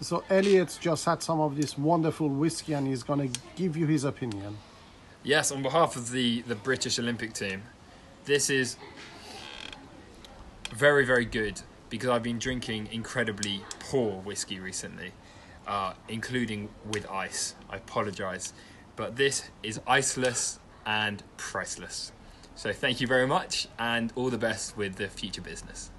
So Elliot's just had some of this wonderful whiskey and he's going to give you his opinion. Yes, on behalf of the, the British Olympic team, this is very, very good because I've been drinking incredibly poor whiskey recently, uh, including with ice. I apologise. But this is iceless and priceless. So thank you very much and all the best with the future business.